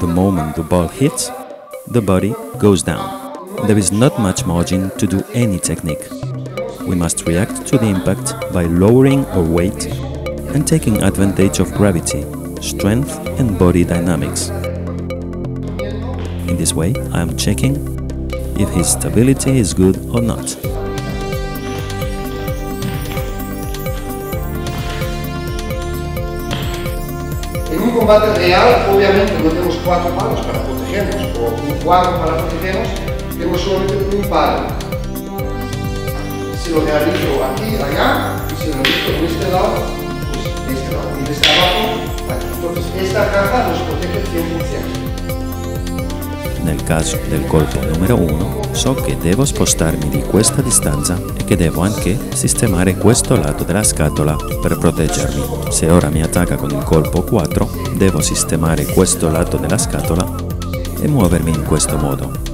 The moment the ball hits, the body goes down. There is not much margin to do any technique. We must react to the impact by lowering our weight and taking advantage of gravity, strength, and body dynamics. In this way, I am checking if his stability is good or not. Combate real, obviamente no tenemos cuatro palos para protegernos o un cuadro para protegernos, tenemos solamente un palo. Si lo realizo aquí, allá, y si lo realizo en este lado, pues de este lado, y desde abajo, aquí. Entonces, esta caja nos protege 100%. Nel caso del colpo numero 1, so che devo spostarmi di questa distanza e che devo anche sistemare questo lato della scatola per proteggermi. Se ora mi attacca con il colpo 4, devo sistemare questo lato della scatola e muovermi in questo modo.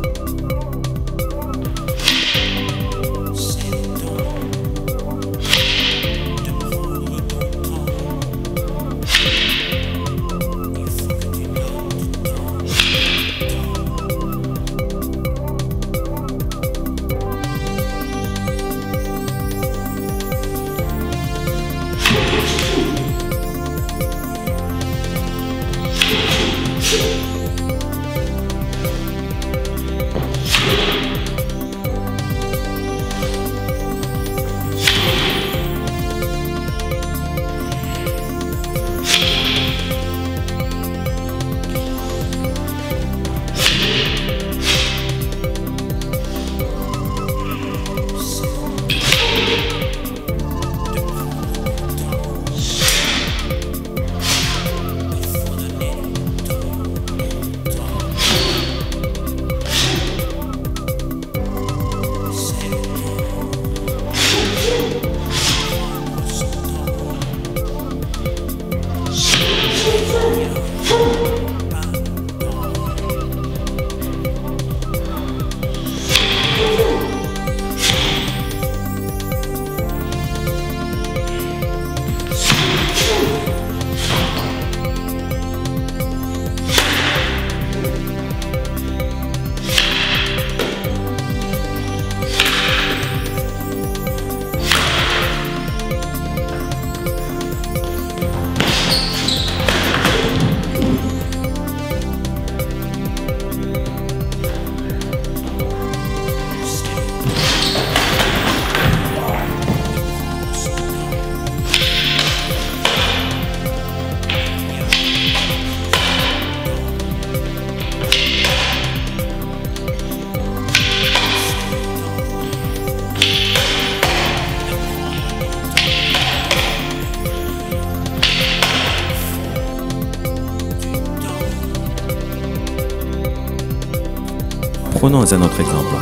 Prenons un autre exemple.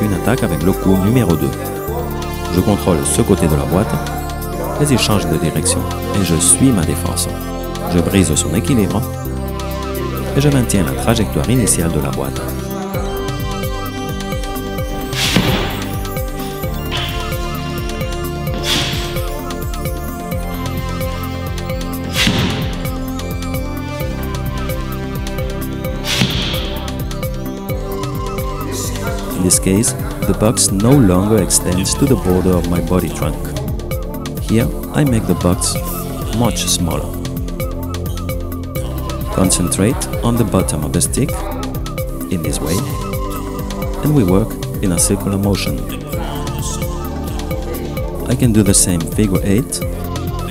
Une attaque avec le coup numéro 2. Je contrôle ce côté de la boîte, mais il change de direction et je suis ma défense. Je brise son équilibre et je maintiens la trajectoire initiale de la boîte. Case, the box no longer extends to the border of my body trunk. Here, I make the box much smaller. Concentrate on the bottom of the stick, in this way, and we work in a circular motion. I can do the same figure 8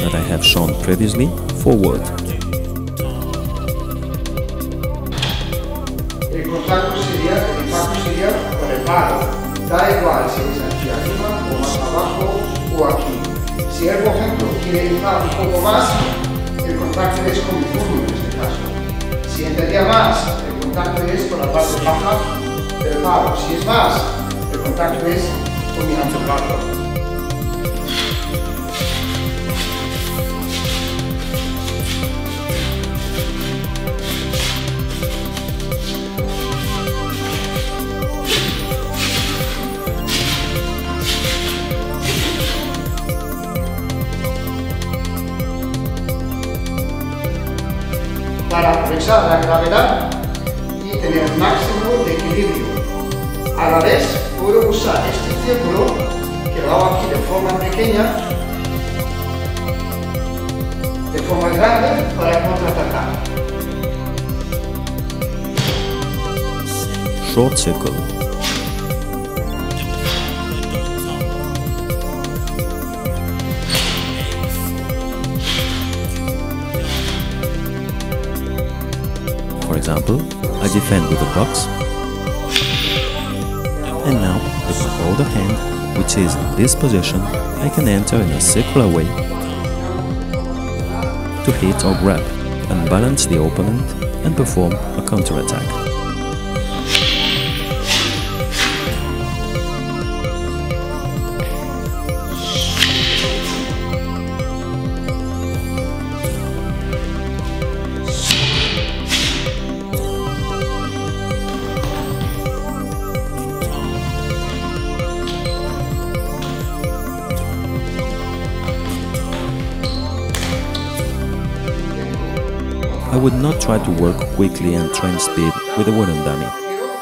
that I have shown previously forward. El. Da igual si es aquí arriba o más abajo o aquí. Si él, por ejemplo, quiere entrar un poco más, el contacto es con mi puño en este caso. Si entraría más, el contacto es con la parte baja del palo. Si es más, el contacto es con mi antebrazo. Para aprovechar la gravedad y tener máximo de equilibrio. A la vez puedo usar este círculo que lo hago aquí de forma pequeña, de forma grande para contraatacar. Short circle. For example, I defend with a box, and now with my other hand, which is in this position, I can enter in a circular way to hit or grab, unbalance the opponent, and perform a counterattack. Would not try to work quickly and train speed with a wooden dummy.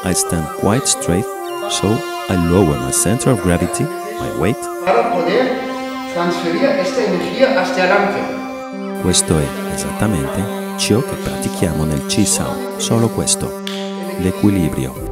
I stand quite straight, so I lower my center of gravity, my weight. Para poder transferir esta energia hacia adelante. Questo è esattamente ciò che pratichiamo nel Chi Sao, solo questo, l'equilibrio.